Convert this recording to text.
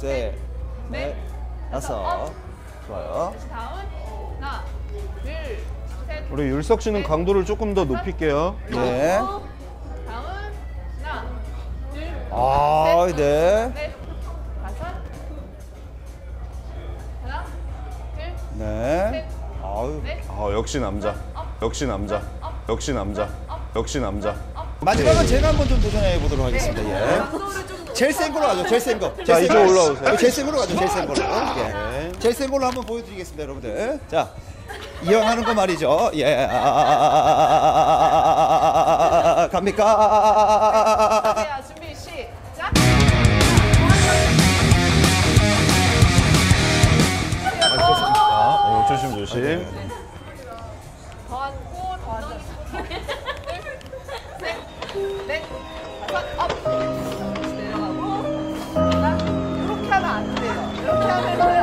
셋, 넷, 다섯. 좋아요. down. 하나, 둘, 셋. 우리 율석 씨는 강도를 조금 더 높일게요. 네. down. 하나, 둘, 아, 셋, 네. 넷, 다섯. 하나, 둘, 네. 셋, 아유. 넷. 아 역시 남자. 역시 남자. 역시 남자. 역시 남자. 마지막은 제가 한번 좀 도전해 보도록 하겠습니다. 예. 강도를 좀 제일 센 걸로 가죠. 제일 센 거. 자, 제일 센 이쪽 거. 올라오세요. 제일 센 걸로 가죠. 제일 센 걸로. 예. 네. 제일 센 걸로 한번 보여드리겠습니다, 여러분들. 자, 이왕 하는 거 말이죠. 예. 아, 갑니까? 자, 준비 시작. 자, 어, 조심 조심. 더 앉고 더 앉아. 셋, 넷, 다섯, up. 다